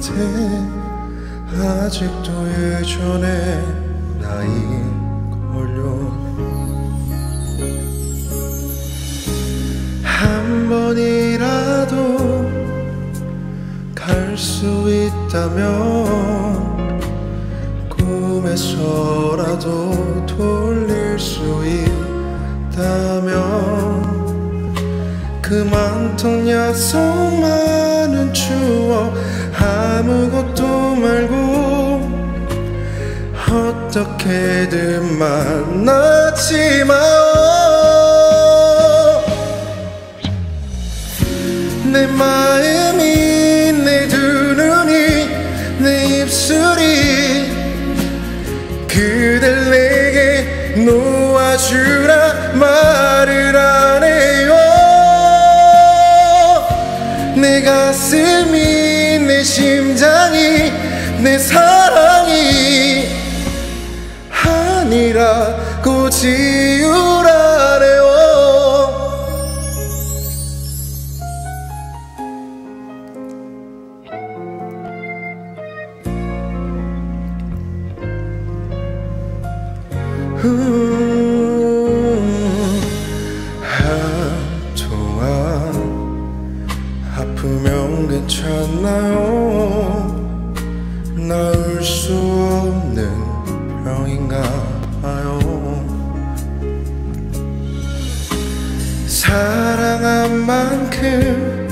도 아는데 아직도 예전에 나이 걸려 한 번이라도 갈 수 있다면 꿈에서라도 돌릴 수 있다면 그만큼 약속 많은 추억 아무것도 말고 어떻게든 만나지 마내 마음이 내 두 눈이 내 입술이 그댈 내게 놓아주라 말을 안 해요. 내 가슴이 내 심장이 내 사랑이 아니라고 지우라래요. 음, 괜찮나요? 나을 수 없는 병인가요? 사랑한 만큼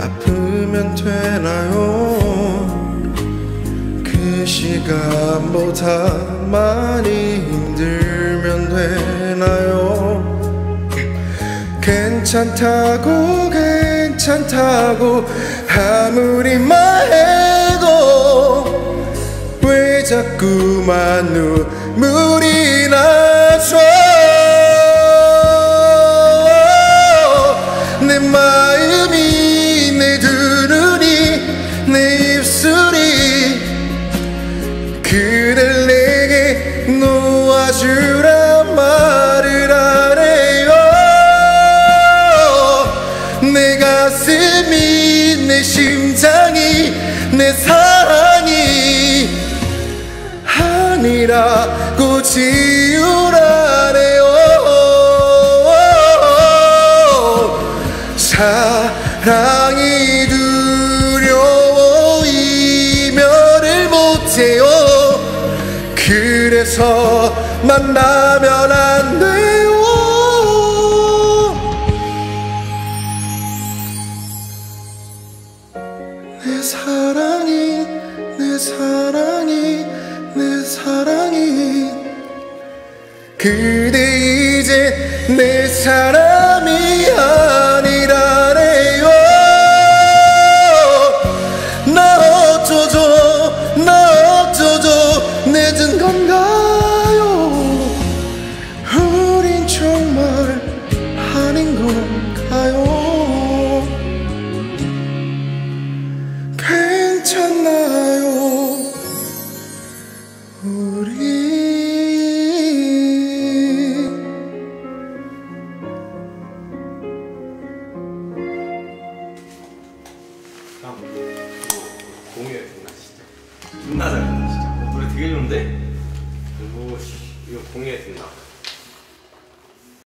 아프면 되나요? 그 시간보다 많이 힘들면 되나요? 괜찮다고 괜찮다고 아무리 말해도 왜 자꾸만 눈물이 나죠 내 마음이 내 두 눈이 내 입술이 그댈 내게 놓아주라 내 심장이 내 사랑이 아니라고 지우라네요. 사랑이 두려워 이별을 못해요. 그래서 만나면 안돼 사랑이 그대 이제 내 사람 공유해 된다 진짜. 존나 잘한다 진짜. 어, 노래 되게 좋은데? 이거 공유해 된다.